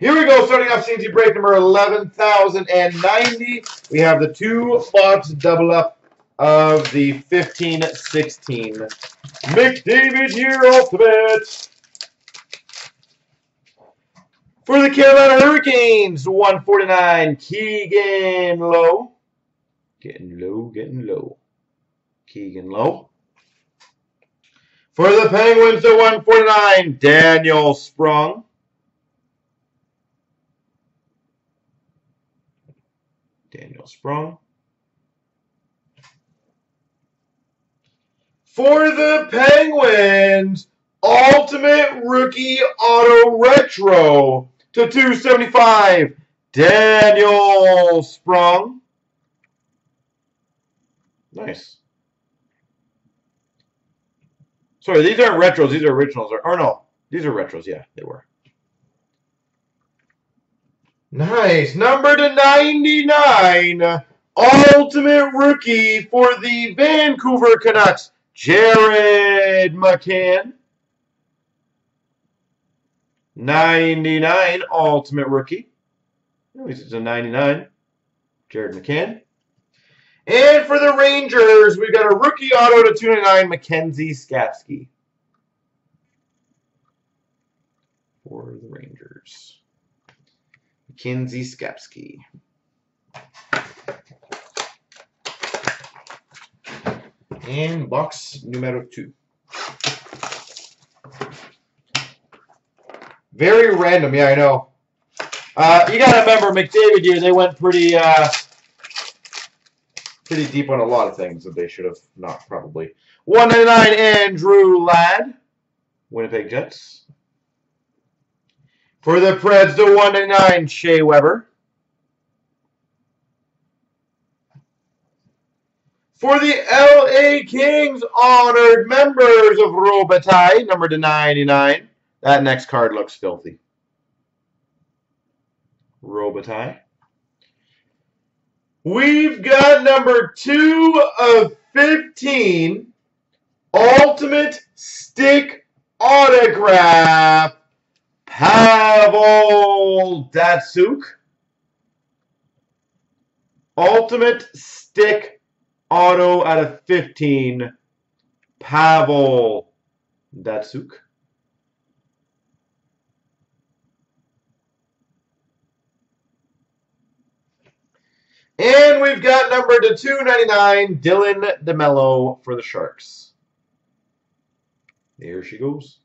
Here we go, starting off CNC break number 11,090. We have the two box double up of the 1516. McDavid here, ultimate. For the Carolina Hurricanes, 149, Keegan Lowe. Getting low, getting low. Keegan Lowe. For the Penguins, the 149, Daniel Sprong. Daniel Sprong. For the Penguins, Ultimate Rookie Auto Retro to 275, Daniel Sprong. Nice. Sorry, these aren't retros. These are originals. Or, or no, these are retros. Yeah, they were. Nice. Number to 99. Ultimate rookie for the Vancouver Canucks, Jared McCann. 99 Ultimate rookie. Least it's a 99. Jared McCann. And for the Rangers, we've got a rookie auto to 299, Mackenzie Skapski. For the Rangers. Mackenzie Skapski. And box numero two. Very random, yeah, I know. Uh, you gotta remember, McDavid here, they went pretty, uh, pretty deep on a lot of things that they should have not, probably. 199 Andrew Ladd, Winnipeg Jets. For the Preds, the 1-9, Shea Weber. For the LA Kings, honored members of Robitaille, number to 99. That next card looks filthy. Robitaille. We've got number 2 of 15, Ultimate Stick Autograph, Pavel Datsyuk. Ultimate Stick Auto out of 15, Pavel Datsyuk. And we've got number to 299, Dylan DeMelo for the Sharks. There she goes.